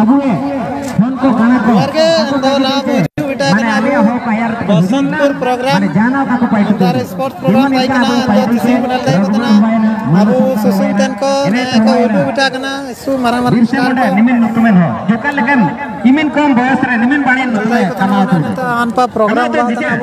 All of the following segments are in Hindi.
আগুয়ে ফোন কো কানা কো वर्गे तो नाम बसंतपुर प्रोग्राम जाना स्पोर्ट्स प्रोग्राम भाई के तो किसी बनल दै बतना अब सुसिन तन को को उठू बेटा के नाम सु मारा मारा स्टार निमिन नुकमेन हो। जोका लगन इमिन कम बयस रे निमिन बाणी नुकमे कमावत अनपा प्रोग्राम बा अब।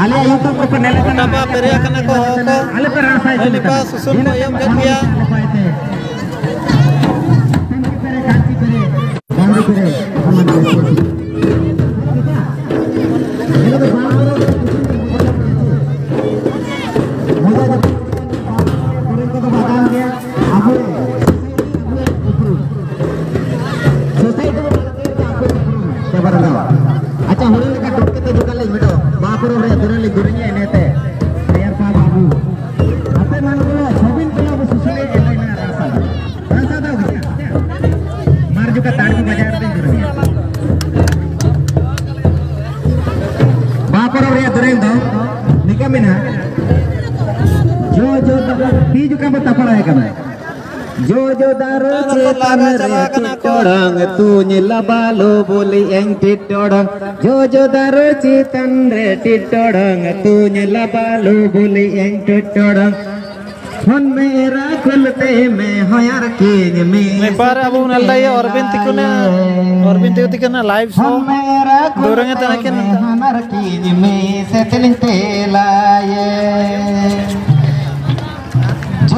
ओडो आले यूट्यूब को नेले कना टपा पेरिया कना को को आले पर रासाय Ini Pak, susun ko yang kan dia. अच्छा जो तीज का बता पड़ा है कमे जो जो दारो चेतन रे टिटोड़ंग तू नीला बालो बोली एंग टिटोड़ंग जो जो दारो चेतन रे टिटोड़ंग तू नीला बालो बोली एंग टिटोड़ंग फ़ोन मेरा खुलते में होयार के में Lebar abu nalai Orbin tikuna Orbin tiku tikuna live show. Phone मेरा Dorongnya tanakin. हमार की में से तिलिंग तेलाये जो जो दर चेतन रे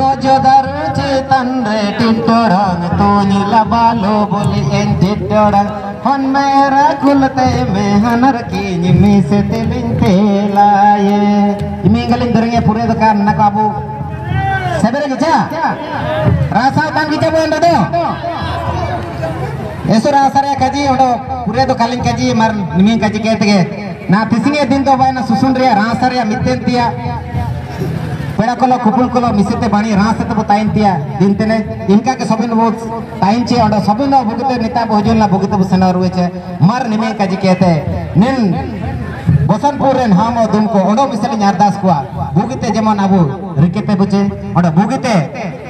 রোজদার চেতন রে টিটরং তুই লাবালো বলি এন টিটরং হন মেরা খুলতে মেহনর কি মিশতে বিনতে লায়ে ইমিঙ্গলিং দরঙ্গে পুরে দোকান না কাবু সেবেরে গেছা রাসা দান গেছা বলেন দাদা এসো রাসা রে কাজি ওডো পুরে দো কালিং কাজি মার নিমিং কাজি কেতে গে না তিসিং দিন তো বাইনা সুসুন রে রাসা রে মিতেন তিয়া पेड़ा कोलो कुपुल कोलो मिसिते बाणी, रास ते बो ताइन तिया दिन तेने इनका के सबिन बो ताइन चे ओडो सबिन नो भुगते नेता भोजन ला भुगते बो सना रुए छे मर निमे काजी कहते निन बसनपुर रेन हम और दुम को, ओडो मिसली नारदास कुआ, भुगते जेमन अबु रिकेते बुचे ओडो भुगते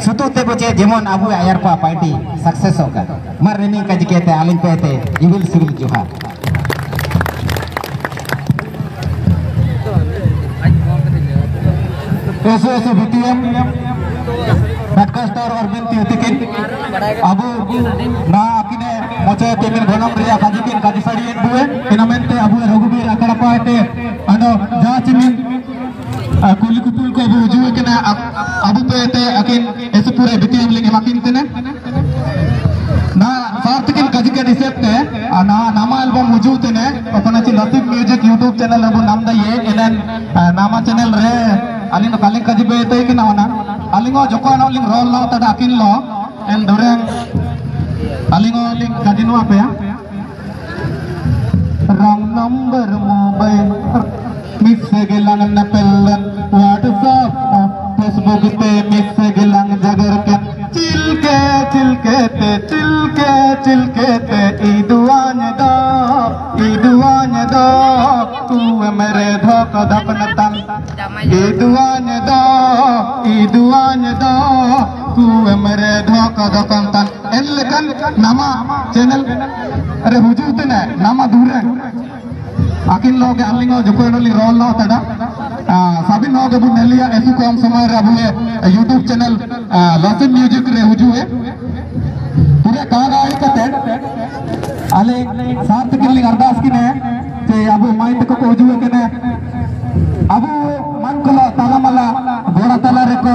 सुतुते बुचे, जेमन अबु आयर पा पार्टी सक्सेस होगा। मर निमे काजी कहते आलिन पेते इविल सिविल ऐसे बीटीएम और बिन तितिकिन अबु, ना अकिने मोचे तेमिन गोनम रिया काजिकिन काजी साड़ी दुए, इनमेंटे अबु रघुबीर अकड़ा पाटे अनो जाचिमिन कुली कुपुल को अबु जुए कना अबु पेते अकिन ऐसे पूरे बीटीएम लिंग माकिन तने। ना सार्थिकिन काजिकिन इसेप्ते ना, नामा एल्बम वujudene अपना ची लतीफ म्यूज़िक यूट्यूब चैनल अबु नाम दा ये एनन नामा चैनल रे। Aling kaling kaji be tay kinawana aling o joko ano ling roll lo tada akin lo. En doreng. Aling o ling kaji no apa ya? Wrong number mobile miss gelang na pelan whatsapp facebook te miss हुजूर ने नामा दूर है आकिन लोग अलिंगो जुको नली रोल लो तड़ा सभी लोग अबु नेलिया एसु को हम समय रे अबु यूट्यूब चैनल लसन म्यूज़िक रे हुजू है पूरे कागा आई कते अले साथ किलिंग अरदास किने ते अबु माइंड को हुजू है कने मन को ताला मला घोड़ा को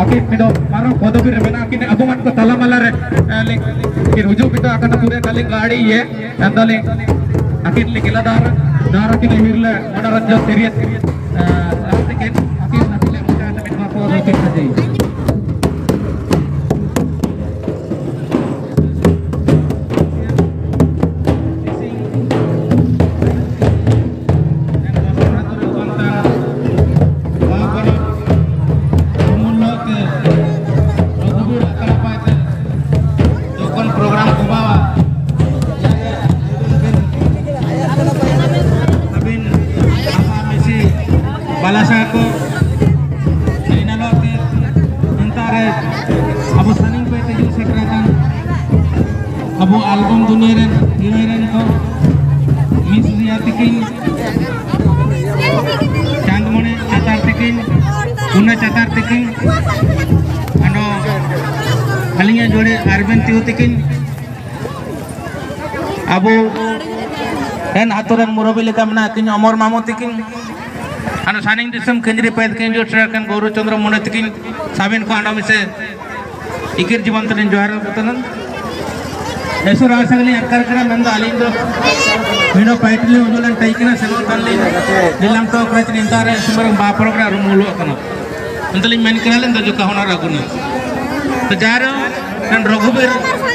akin mido maro podobir mena kin abu man petala malare ling kin huju mido akan pure kali gaadi ye andale akin ligila dar dar kin hirle manaranjan serious akin akin akin muda mit ma po rekin kaji program dan aturan murabi leka mena kinya omor mamu tikin anu saning disem kendri payat kin jo kan guru chandra mone tikin sabin ko anda mise ikir jiban tenen johar putanan ऐसे रासगली अक्कर करा नंद आलिंदो मीनो पैटली टैकिना सेलो तल्ली दिलम तो क्रच निंतारे सुमरंग बापरो कनो अंतली मेन ndo जुका तो नन रघुबीर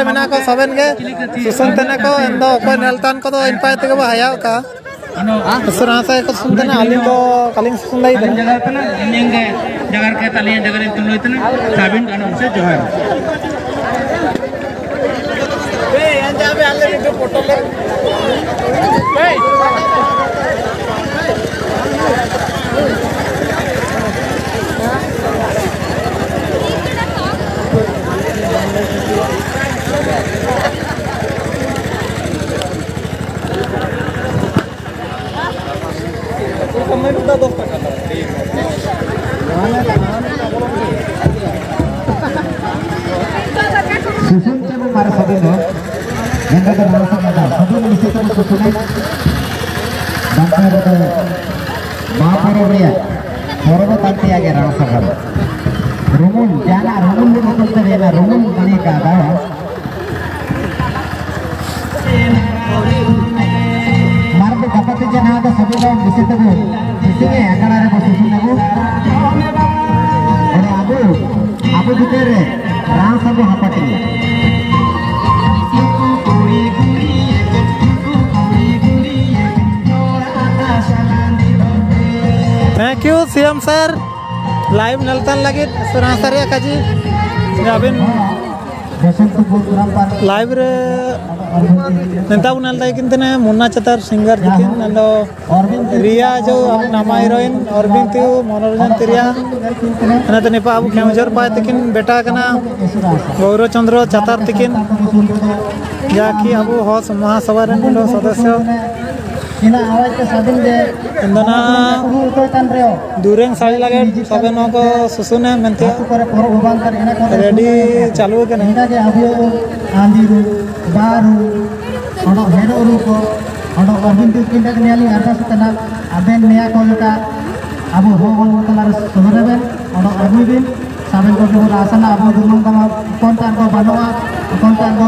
रे मेना को सबन के सुसन तना को इंदो कोई नेलतान को तो इन पाए ते को हया का अनो इस रास्ते को सुन तना अलिंग तो कलिंग सुन लाई Ang jaga ito na, inyong jagar kaya talian jagar yung tuloy ito na, sabing ano sa Johar. ए यहाँ जा बे आले जो फ़ोटो यू सीएम सर लाइव नलतन लगे सुरासरिया काजी पंचायत लाइव रे नेता बुन नेलदा किंतने मुन्ना चतर सिंगर दिकिन नंदो रिया जो अब नामा हीरोइन अरविंद tiu मनोरंजन तिरिया तने पा अब केमजर पाए तकिन बेटा कना गौरव चंद्र चतर तकिन जाकि अब हस महासभा रन मिलो सदस्य ina awaj ke sabin de इंदना ulu to tan reo दूरेंग sari लगे सबे नो को सुसुने मेंते tu kore poro uban tar ina kore ready चालू के नहीं ina ge abio andiru baru ono hero ru ko ono arbin tu kinda niali arda sutana aben niya ko leka abu ho hol motalar sohoreben ono armi bin saben ko ko asana abu dumang kama kontan ko banoa kontan ko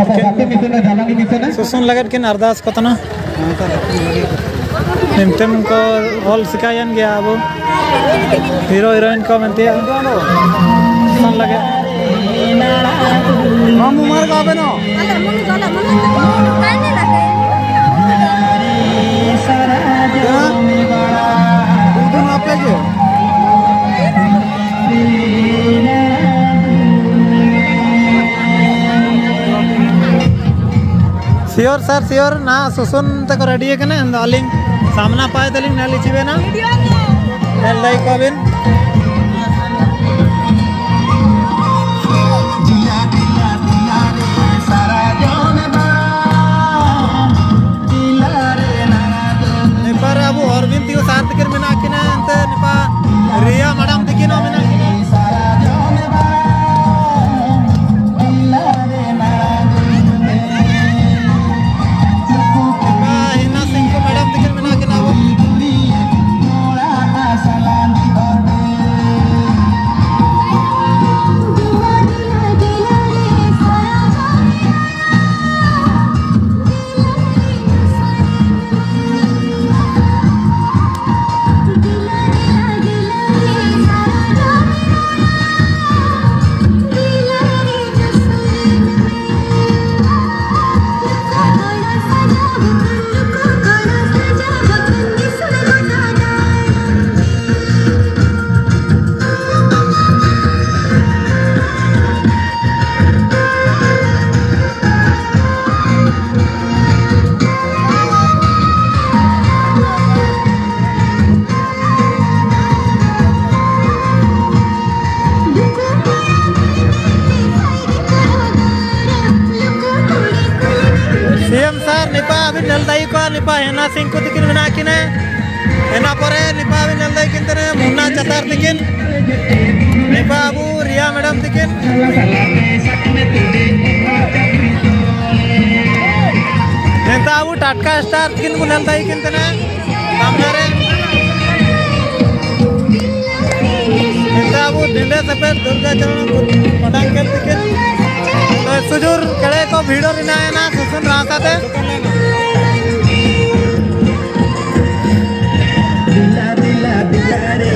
अब बाकी मिशन है जालानी मिशन है सुसुन लगत किन अरदास कतना निमतम को हॉल सिकायन गया अब हीरो हीरोइन को मनते सुसुन लगे हम उमर का. दूध सियोर सर सियोर ना सुसुन तक रेडी है अलिंग सामना पाए तलिंग ना निपा हेना सिंह को दिकिन मिना किने हेना परे निपा अभी नलदाई किंतने मुन्ना चतार दिकिन निपा अबू रिया मैडम दिकिन नेता अबू टाटका स्टार दिकिन को नलदाई किंतने सामने नेता अबू डिंडे सफ़ेद दुर्गा चरण पटांगल दिकिन तो सुजूर कड़े को भीड़ो रिना ना सुसुन रास्ता थे सेनो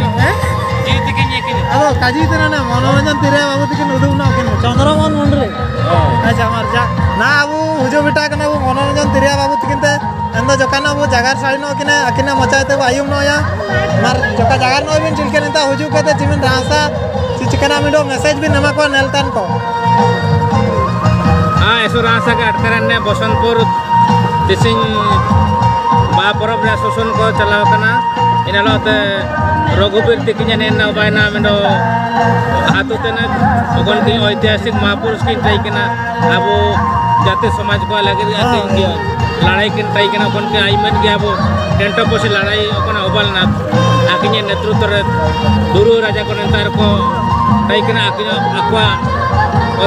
ಕಜಿತೀರಣ ಮನೋರಂಜನ್ ತಿರೇ ಆಗೋದಕ್ಕೆ ನುದುವು ನಾವು ಕಿನ್ನು ಚಂದ್ರಮೋಹನ್ ಮುಂಡ್ರಿ ಆಯ್ತು ಅಮಾರ್ ಜಾ ನಾವು ಹುಜು ಬಿಟ್ಟಾಕ ನಾವು ಮನೋರಂಜನ್ ತಿರೇ ಆಗೋದಕ್ಕಿಂತ ಎಂದ ಜೊಕ ನಾವು ಜಗಾರ್ ಸಾಳಿ ನೋ ಕಿನ ಅಕಿನ ಮಚಾಯ್ತೇವೆ ಅಯ್ಯಂ ನೋಯ ಮಾರ್ ಜೊಕ ಜಗಾರ್ ನೋ ಬಿನ್ ಚಿಲ್ಕೆ ನಿಂತ ಹುಜು ಕತೆ ಚಿಮಿನ್ ರಾಸ ಚಿಚಿಕನ ಮಿಡೋ ಮೆಸೇಜ್ ಬಿ ನಮಕ ನೆಲ್ತಾನ್ ಕೋ ಹಾ ಹೆಸರು ರಾಸ ಕಾಡ್ತಾರನ್ನೇ ಬಸಂತಪುರ ದಿಸಿಂಗ್ ಬಾ ಪರಬ್ನ ಸುಸುನ್ ಕೋ ಚಲಾವಕನ ina lote रघुवीर तिकिने नेना उपायना मेंडो हाथों तेना भगवान की ऐतिहासिक महापुरुष की ट्राई किना अब जाते समाज को अलग लड़ाई किन ट्राई किना अपन के आई मन गया वो टेंटो पोसे लड़ाई अपन अवल ना आकिने नेतृत्व रे दुरु राजा को नेतार को ट्राई किना आकिने अक्वा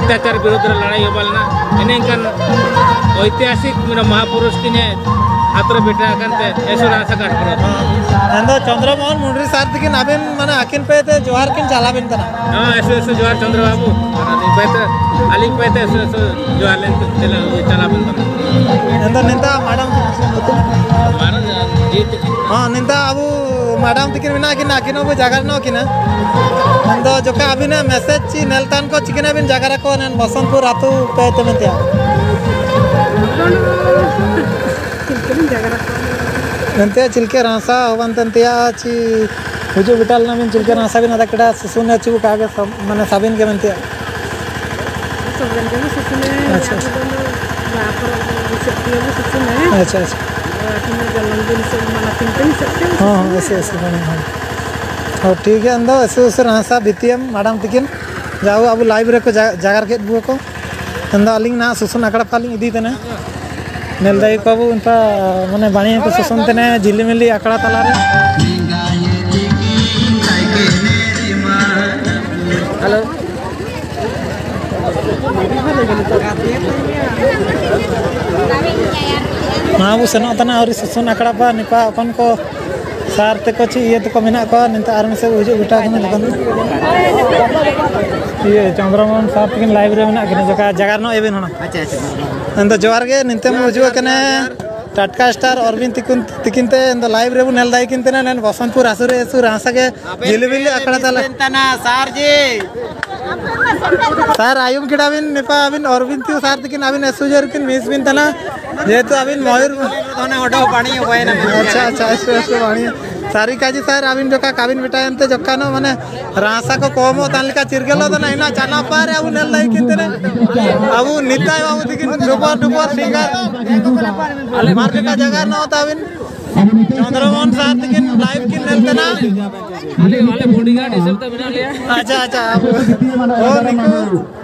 अत्याचार विरुद्ध लड़ाई अवल ना इन्हें कन ऐतिहासिक मेरा महापुरुष किने हतर बिटे चंद्रमोहन मुंड्री सार्थक नबीन मैं अखिन पे जोहार चला हाँ जोहार चंद्रबाबू। अलग पे जोहार चला मैडम तक अखिन बाबू जगार नो जो अभी मेसेज नेलतान को चिकन अभी जगार को बसंतपुर अतू पे तो Oh, no. ಮೆಂತ್ಯ ಚಿಲ್ಕೆ ರಾಸ ಹೋಗಂತಂತ್ಯ ಚಿ ಹುಜು ಬಿಟಲ್ ನಮಿನ್ ಚಿಲ್ಕೆ ರಾಸ ಬಿನ್ ಅದ ಕಡ ಸುಸುನೆ ಚು ಕಾಗೆ ಮನೆ ಸಬಿನ್ ಗೆ ಮೆಂತ್ಯ अच्छा अच्छा अच्छा हाँ हाँ ऐसे ऐसे बने हाँ और ठीक है अंदर ऐसे ऐसे रासा बीतीएम मैडम तिकिन जाओ अब लाइव रे को जागर के बुआ को अंदर अलिंग ना सुसुन अकड़ा पालिंग इदी तने नेल दाई को अब उनका माने बाणी को सुसुन तने जिली मिली अकड़ा तला सार तको ये तो को से हज उठा ये चंद्रमोहन सार तक लाइव जगार ना ज़ोर हजुकने टाटका स्टार अरविंद तिकुन तिकिन लाइव रेबू नल दाई किनते ना बसंतपुर आसुर एसुर हासगे झिलबिली अखड़ा ताला तना सार जी सार आयुम किडा बिन नेपा बिन अरविंद तिकु सार तिकिन अबिन एसुजर किन যেহেতু আবিন ময়ূর तोने ओडो पानी होय ना আচ্ছা আচ্ছা এসো এসো বাণী সারি কাজি স্যার আবিন জোকা কাবিন বিটায় এনতে জোকানো মানে রাসা কো কম তানলিকা চিরগেল তো নাই না জানা পারে আবু নেল লাই কিনতে রে আবু নিতাই বাবু দিকিন সুপার ডুপার সিঙ্গার মার্কেট জায়গা না হতা আবিন চন্দ্রমোহন স্যার দিকিন লাইভ কিন নেলতে না वाले वाले बॉडीगार्ड ये सब तो बिना लिया আচ্ছা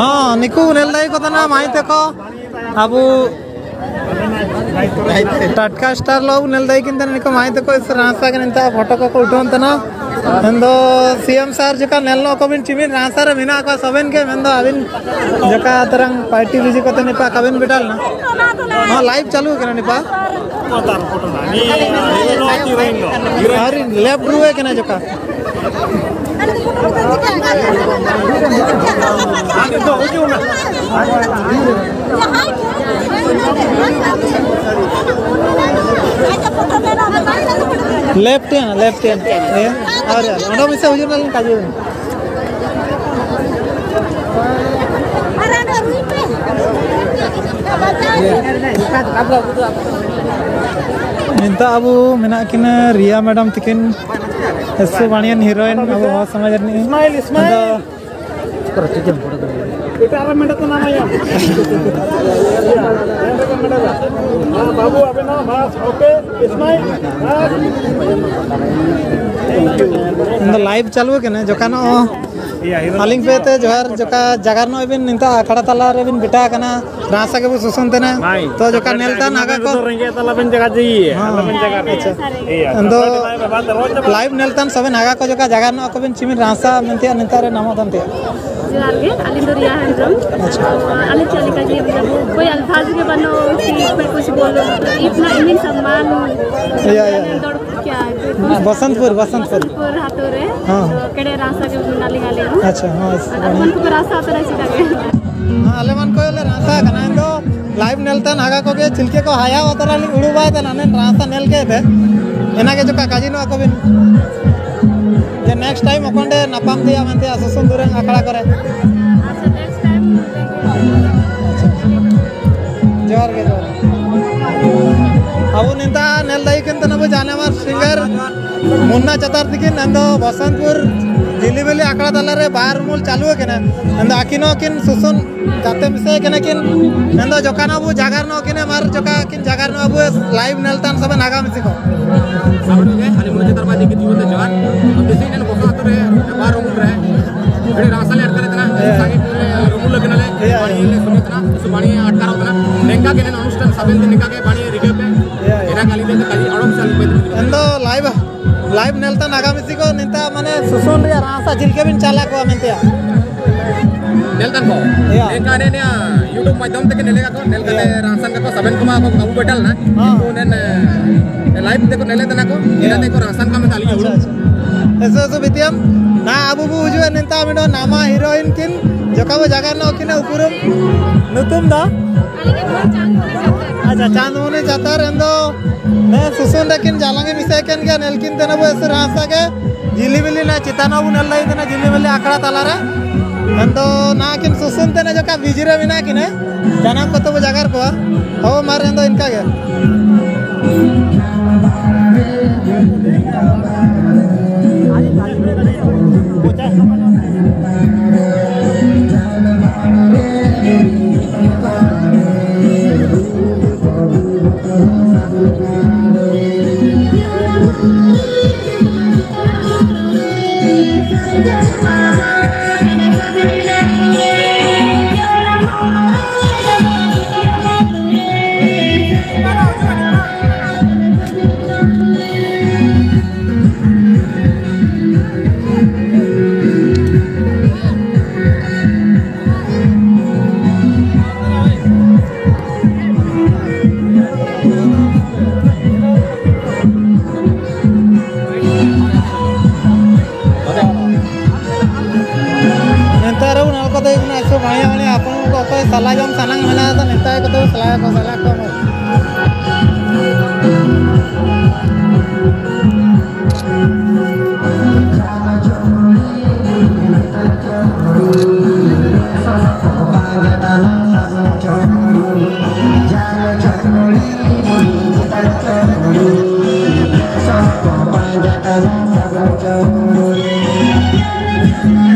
ಹಾಂ ನಿಕ್ಕು ನೆಲ್ದಾಯಿ ಕೊತ್ತನ ಮಾಹಿತಿಕೋ ಅವು ಟಟ್ಕಾ ಸ್ಟಾರ್ ಲೋ ನೆಲ್ದಾಯ್ಕಿಂತ ನಿಕ್ಕ ಮಾಹಿತಿಕೋ ಇಸ್ ರಾಸಾಗ ನಿಂತ ಫೋಟೋಕ ಕೊಟ್ಟು ಅಂತನ ᱢᱮᱱᱫᱚ ᱥᱤᱮᱢ ᱥᱟᱨ ᱡᱚᱠᱟ ᱱᱮᱞᱱᱚ ᱠᱚᱵᱤᱱ ᱪᱤᱢᱤᱱ ᱨᱟᱥᱟ ᱨᱮ ᱢᱮᱱᱟᱜ ᱠᱚᱣᱟ ᱥᱚᱵᱮᱱ ᱜᱮ ᱢᱮᱱᱫᱚ ᱟᱹᱵᱤᱱ ᱡᱚᱠᱟ ᱛᱟᱨᱟᱝ ᱯᱟᱨᱴᱤ ᱵᱤᱡᱤ ᱠᱚᱛᱮ ᱱᱤᱯᱟ ᱠᱟᱵᱤᱱ ᱵᱤᱴᱟᱞ ᱱᱟ ᱦᱚᱸ ᱞᱟᱭᱤᱵ ᱪᱟᱹᱞᱩ ᱠᱟᱱᱟ ᱱᱤᱯᱟ चालू है निपा अरे लेफ़्ट है लेफ़्ट है है ये और यार हुजूर नाल काजू minta abu menakina Ria madam tikin. Esu wanian heroin abu bawa sama jernih smile smile. Percikin kita arah mendatu nama ya. Abu apa nama? Mas oke. Smile ini live calo kena jokana oh. है अलिंग पे ते जोहर जोका जगार नो बिन निंता अखड़ा तला रे बिन बिटा कना रासा के बु सुसन तेना तो जोका नेलता नागा को अंदो लाइव नेलतान सबे नागा को जोका जगार नो को बिन चिमिन रासा मेंते निंता रे नामो तंते जोहार गे अलिंग दो रिया हैंड्रम अलिंग चाली का जी मतलब कोई अल्फाज के बनो कि कोई कुछ बोलो इतना इमिन सम्मान या या दौड़ क्या है कोई बसंतपुर बसंतपुर पर हाथों रे हाँ। तो रास्ता के गाले अच्छा हाँ रास्ता आता रही सीधा हाँ अले मन को ले रासा कना इंदो लाइव नेलता नागा को के चिलके को हाया वतरा ली उड़ू बाय तना ने रासा नेल के थे एना के जो काकाजी नो को बिन जे नेक्स्ट टाइम अकोंडे नपाम दिया मनते असुसुन दूरे आखड़ा करे मुन्ना चतर्थी नंद बसंतपुर झिली बिली आकड़ा तलारे बार मूल चालू के नंद अकिन किन सुसुन जाते मिसे के किन? नंद जोकान अबू जागार नो किन मार जोका किन जागार नो अबू लाइव नलतान सब नागा मिसे को। जे मुन्ना की जवान। तो रे बार मूल रे बड़े सागे पूरे लगने ले। पानी ले सुने होता ना नेका के अनुष्ठान दिन के पानी काली काली पे तो लाइव। ಲೈವ್ ನೆಲ್ತಾನೆ ಆಗಮಿಸಿಗೋ ನಿಂತ ಮನೆ ಸುಸೂನ್ ರೀ ಆಸ ಜಿಲ್ಕೆಬಿನ್ ಚಾಲಾಕ ಅಂತೀಯ ಯೂಟ್ಯೂಬ್ ಮಾಧ್ಯಮ ಸಬೆನ್ ನಾ ಅಬು ಹುಜುವೆ ನಿಂತ ಮಿಡೋ ನಮ್ಮ ಹೀರೋಯಿನ್ ಕಿನ್ ಜೊಕಾಬ ಜಾಗಾನ ಹೋಗಿನ ಉಪರು ನುತುಮ್ದ ಅಚ್ಚಾ ಚಾಂದ ಮುನಿ ಜತಾರ ಎಂದೋ ನಾ ಸುಸುಂದಕ್ಕಿನ ಜಾಲಂಗಿ ಬಿಸಾಕಿನ್ಗೆ ನೆಲ್ಕಿಂತನವು ಹೆಸರು ಹಾಸಾಗೆ ಜಿಲ್ಲಿ ಬಿಲ್ಲಿ ನಾ ಚಿತಾನವುನೆಲ್ಲ ಇದನ್ನ ಜಿಲ್ಲಿ ಬಿಲ್ಲಿ ಆಕಳ ತಲಾರ ನಂದು ನಾಕಿನ ಸುಸುಂತನೆ ಜೊಕ ಬಿಜಿರವಿ ನಾಕಿನ ಚೆನ್ನಾಗಿ ಗೊತ್ತವು ಜಗಾರ್ಕೋ ಅವು ಮಾರಿಂದ ಇನ್ಕಾಗೆ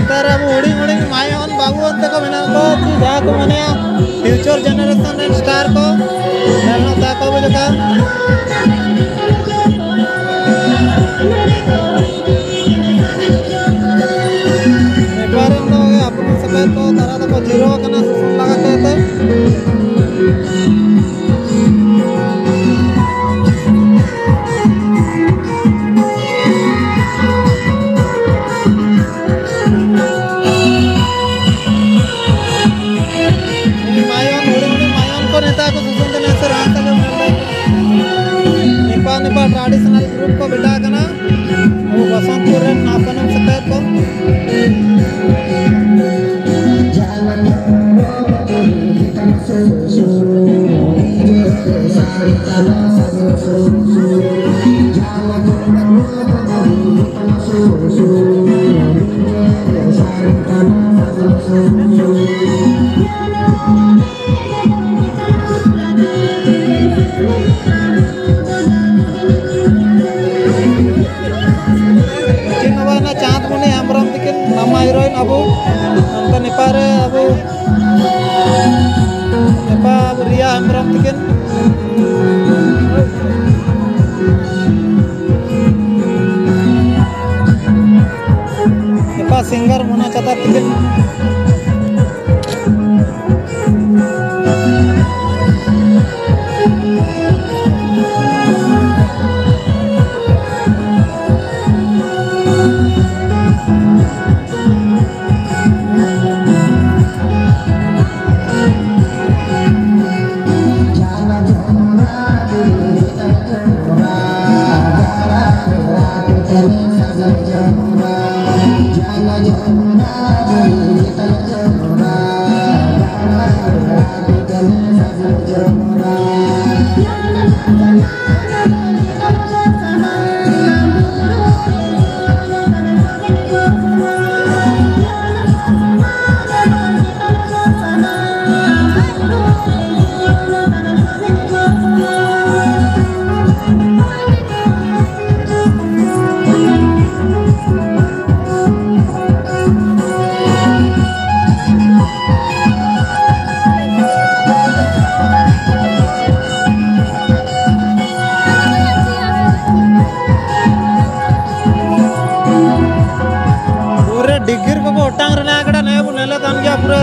तर उडिंग उडिंग मायावन भगवंत को मिनल को तुझा को मने फ्यूचर जनरेशन एंड स्टार को धन्यवाद को भी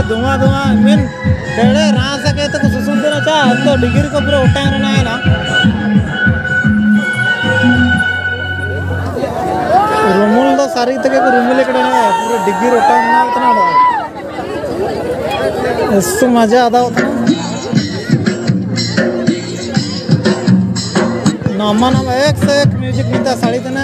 धुआँ धुआँ, मीन केड़े रां सके तो कुछ सुन देना चाह। तो डिग्गिर को पूरा ओटांग रना है ना। रुमुल दो सारी तक रुमुल कड़ा ना पूरा ओटांग ना उतना ना इससे मज़ा आता होता नामा नाम, एक से एक म्यूज़िक मिलता साड़ी तना।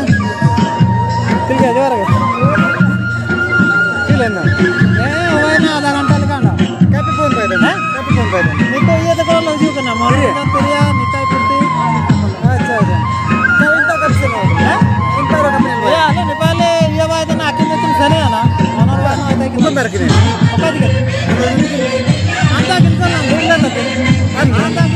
कैसे फ़ोन पे देना कैसे फ़ोन पे देना निको ये तो करो लग करना मारो का तेरिया निकाय पुरती अच्छा अच्छा तो इनका कब से ना है इनका रो कंपनी ये आले नेपाल ये बात ना आखिर में तुम सने आना मनोर बात ना है कि तुम मेरे किने पक्का दिखे आता किनको ना भूल ना ते आता किनको